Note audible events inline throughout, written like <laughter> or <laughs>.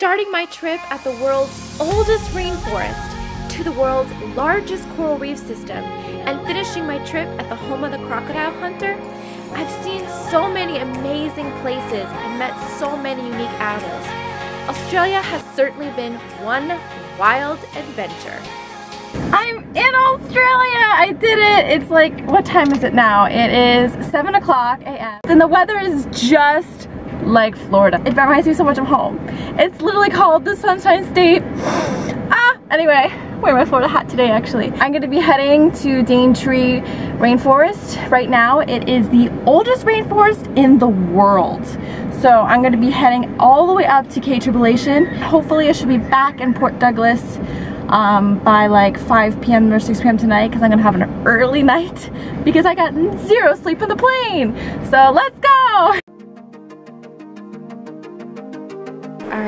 Starting my trip at the world's oldest rainforest to the world's largest coral reef system and finishing my trip at the home of the crocodile hunter, I've seen so many amazing places and met so many unique animals. Australia has certainly been one wild adventure. I'm in Australia! I did it! It's like, what time is it now? It is 7 o'clock a.m. And the weather is just like Florida. It reminds me so much of home. It's literally called the Sunshine State. Ah! Anyway, wearing my Florida hat today actually. I'm gonna be heading to Daintree Rainforest right now. It is the oldest rainforest in the world. So I'm gonna be heading all the way up to Cape Tribulation. Hopefully I should be back in Port Douglas um, by like 5 p.m. or 6 p.m. tonight because I'm gonna have an early <laughs> night because I got zero sleep in the plane. So let's go!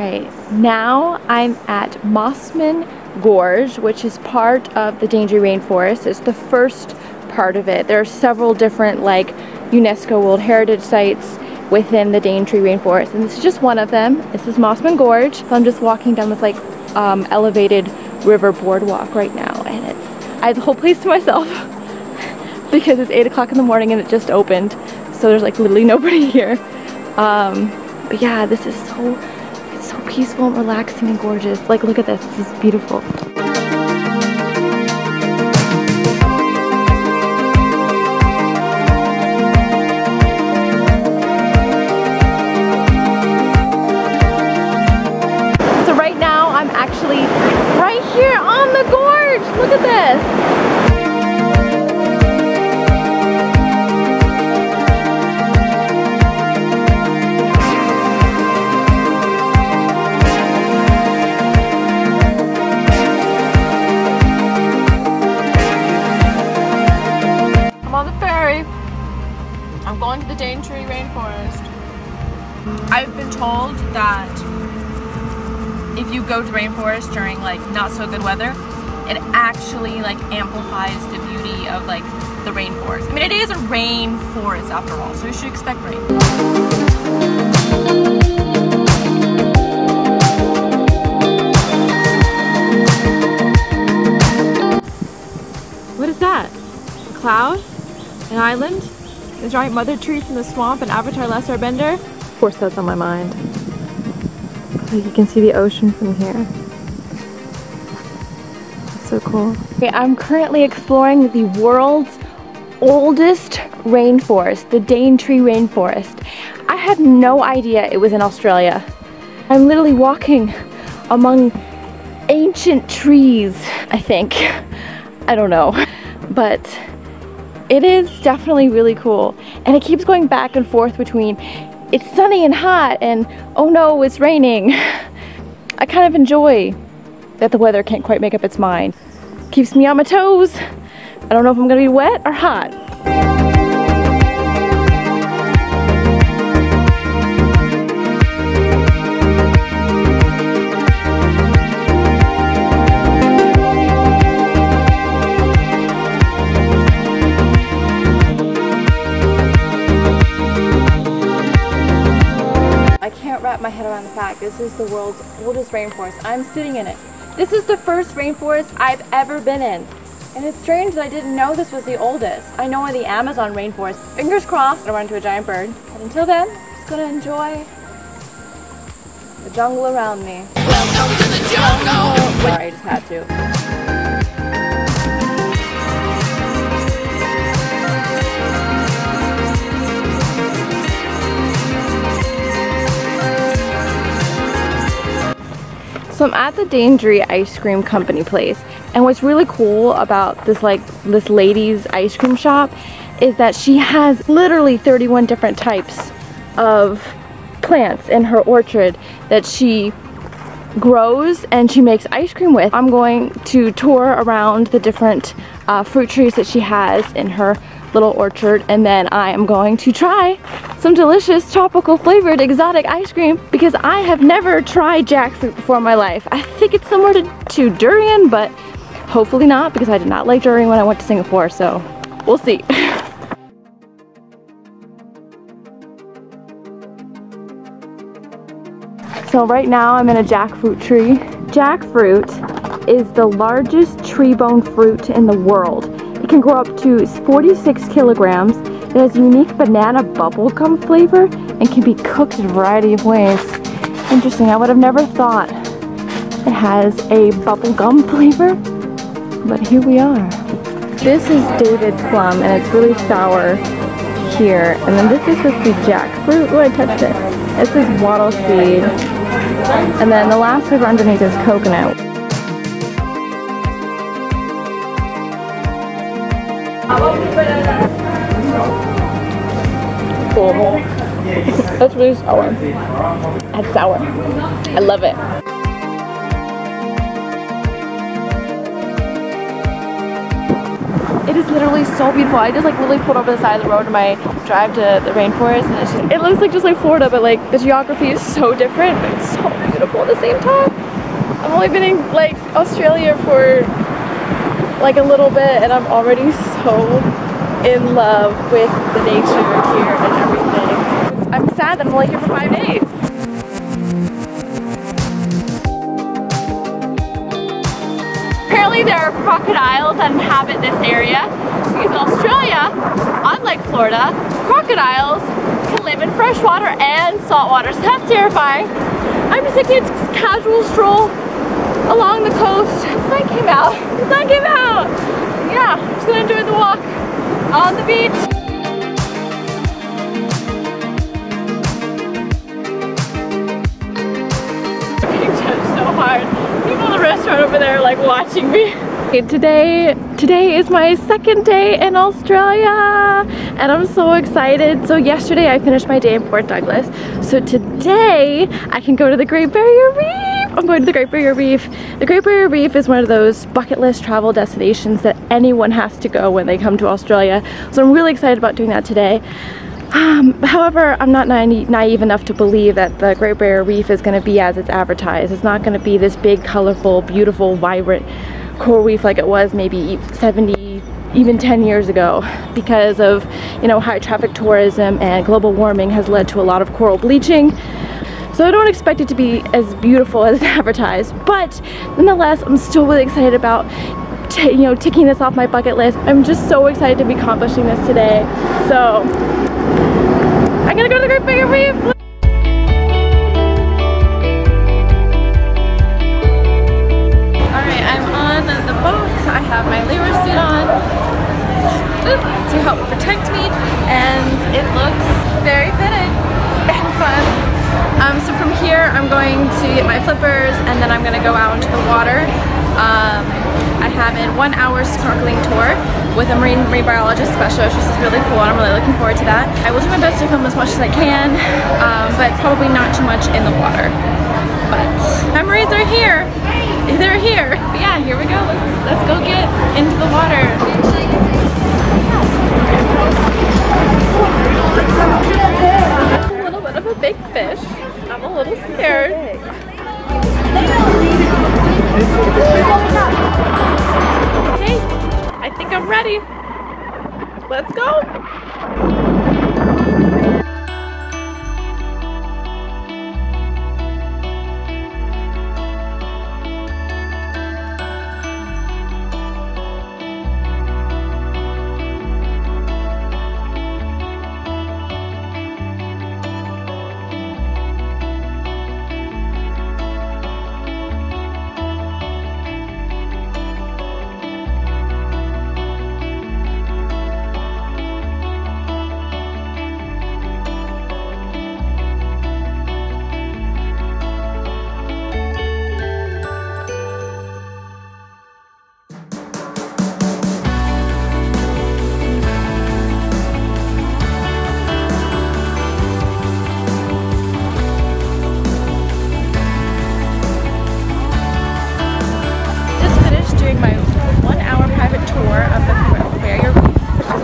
Alright, now I'm at Mossman Gorge, which is part of the Daintree Rainforest. It's the first part of it. There are several different like UNESCO World Heritage Sites within the Daintree Rainforest, and this is just one of them. This is Mossman Gorge. So I'm just walking down this like um, elevated river boardwalk right now and it's I have the whole place to myself <laughs> because it's 8 o'clock in the morning and it just opened so there's like literally <laughs> nobody here um, but yeah this is so peaceful and relaxing and gorgeous. Like look at this. This is beautiful if you go to rainforest during like not so good weather, it actually like amplifies the beauty of like the rainforest. I mean, it is a rainforest after all, so you should expect rain. What is that? A cloud? An island? A giant mother tree from the swamp and Avatar Last Airbender? Of course that's on my mind. You can see the ocean from here so cool. Okay, I'm currently exploring the world's oldest rainforest, the Daintree Rainforest. I had no idea it was in Australia. I'm literally walking among ancient trees, I think. <laughs> I don't know. But it is definitely really cool. And it keeps going back and forth between it's sunny and hot and oh no, it's raining. <laughs> I kind of enjoy that the weather can't quite make up its mind. Keeps me on my toes. I don't know if I'm gonna be wet or hot. Around the fact this is the world's oldest rainforest. I'm sitting in it. This is the first rainforest I've ever been in. And it's strange that I didn't know this was the oldest. I know in the Amazon rainforest, fingers crossed, I run into a giant bird. But until then, I'm just gonna enjoy the jungle around me. Welcome to the jungle! Sorry, I just had to. So I'm at the Daintree ice cream company place and what's really cool about this like this lady's ice cream shop is that she has literally 31 different types of plants in her orchard that she grows and she makes ice cream with. I'm going to tour around the different uh, fruit trees that she has in her little orchard and then I am going to try some delicious tropical flavored exotic ice cream because I have never tried jackfruit before in my life. I think it's similar to, to durian but hopefully not because I did not like durian when I went to Singapore so we'll see. <laughs> So right now I'm in a jackfruit tree. Jackfruit is the largest tree bone fruit in the world. Can grow up to 46 kilograms. It has unique banana bubblegum flavor and can be cooked in a variety of ways. Interesting, I would have never thought it has a bubblegum <laughs> flavor, but here we are. This is Davidson plum and it's really sour here. And then this is supposed to be jackfruit. Oh, I touched it. This is wattle seed. And then the last flavor underneath is coconut. Cool. That's really sour. That's sour. I love it. It is literally so beautiful. I just like literally pulled over the side of the road in my drive to the rainforest and it's just, it looks like just like Florida but like the geography is so different but it's so beautiful at the same time. I've only been in like Australia for like a little bit and I'm already so in love with the nature here and everything. I'm sad that I'm only here for five days. Apparently there are crocodiles that inhabit this area because in Australia, unlike Florida, crocodiles can live in freshwater and saltwater. So that's terrifying. I'm just taking a casual stroll along the coast. The sun came out. The sun came out. Yeah, I'm just gonna enjoy the walk on the beach. People in the restaurant over there like watching me. Today, today is my second day in Australia and I'm so excited. So yesterday I finished my day in Port Douglas. So today I can go to the Great Barrier Reef. I'm going to the Great Barrier Reef. The Great Barrier Reef is one of those bucket list travel destinations that anyone has to go when they come to Australia. So I'm really excited about doing that today. Um, however, I'm not naive, naive enough to believe that the Great Barrier Reef is going to be as it's advertised. It's not going to be this big, colorful, beautiful, vibrant coral reef like it was maybe 70 even 10 years ago because of you know high traffic tourism and global warming has led to a lot of coral bleaching so I don't expect it to be as beautiful as <laughs> advertised but nonetheless I'm still really excited about you know ticking this off my bucket list. I'm just so excited to be accomplishing this today. So I'm gonna go to the Great Barrier Reef I'm going to get my flippers and then I'm going to go out into the water. Um, I have a one hour snorkeling tour with a marine, marine biologist specialist which is really cool and I'm really looking forward to that. I will do my best to film as much as I can um, but probably not too much in the water. But memories are here they're here. But yeah, here we go. Let's, let's go get into the water.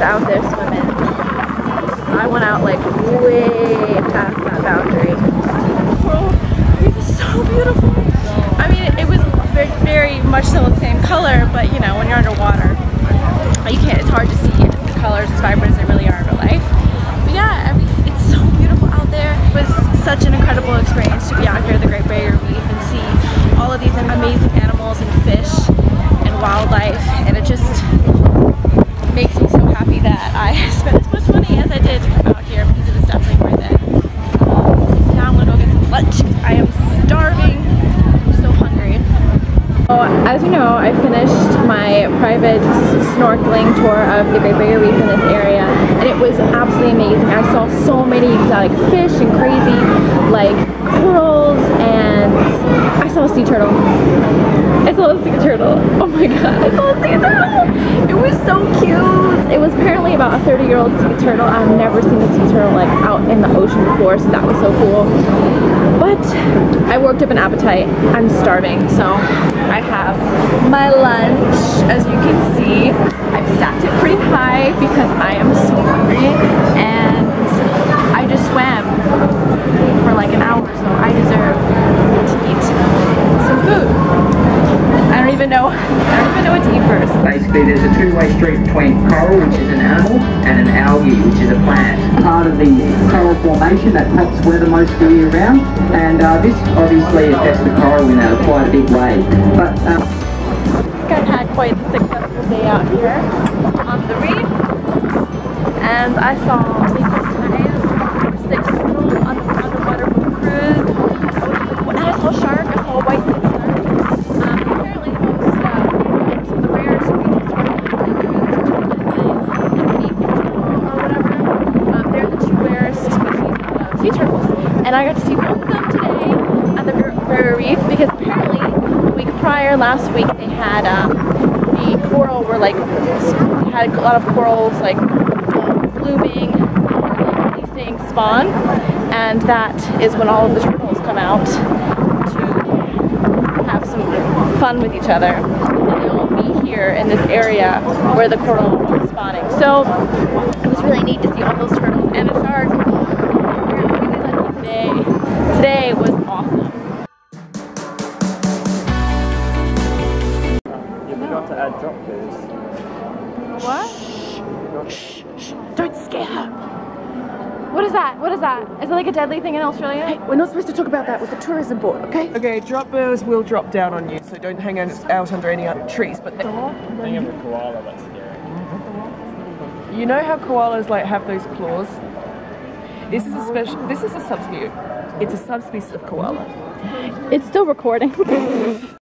Out there swimming. I went out like way past that boundary. Reef is so beautiful. I mean, it, it was very, very much the same color, but you know, when you're underwater, you can't, it's hard to see the colors as vibrant as they really are in real life. But yeah, I mean, it's so beautiful out there. It was such an incredible experience to be out here at the Great Barrier Reef and see all of these amazing animals and fish and wildlife and it just makes me so happy that I spent as much money as I did out here because it was definitely worth it. Um, so now I'm gonna go get some lunch because I am starving. I'm so hungry. So, as you know, I finished my private snorkeling Great Barrier Reef in this area, and it was absolutely amazing. I saw so many exotic fish and crazy, like corals, and I saw a sea turtle. I saw a sea turtle. Oh my god, I saw a sea turtle! It was so cute! It was apparently about a 30 year old sea turtle. I've never seen a sea turtle like out in the ocean before, so that was so cool. But I worked up an appetite. I'm starving, so I have my lunch. As you can see, I've stacked it pretty high because I am so hungry and I just swam for like an hour, so I deserve to eat some food. Even know. <laughs> I don't even know what to eat first. Basically, there's a two-way street between coral, which is an animal, and an algae, which is a plant. Part of the coral formation that crops weather most of the year round, and uh, this obviously affects the coral in a quite a big way. But um, think I've had quite a successful day out here on the reef. And I saw six people on the underwater boat cruise. I saw a shark, I saw a white sea shark. Um, apparently the most, uh, some of the rare species or whatever. Um, they're the two rarest species of sea turtles. I got to see both of them today at the Barrier Reef because apparently the week prior, last week, they had um, the coral were like had a lot of corals like blooming, releasing spawn, and that is when all of the turtles come out to have some fun with each other. And they all meet here in this area where the coral is spawning. So it was really neat to see all those turtles and a shark. Today, today was awesome. You forgot to add drop bears. What? Shh, shh, don't scare her. What is that? What is that? Is it like a deadly thing in Australia? We're not supposed to talk about that with the tourism board, okay? Okay, drop bears will drop down on you, so don't hang out out under any other trees. But Think of a koala, that's scary. you know how koalas like have those claws. This is a special. This is a subspecies. It's a subspecies of koala. It's still recording. <laughs>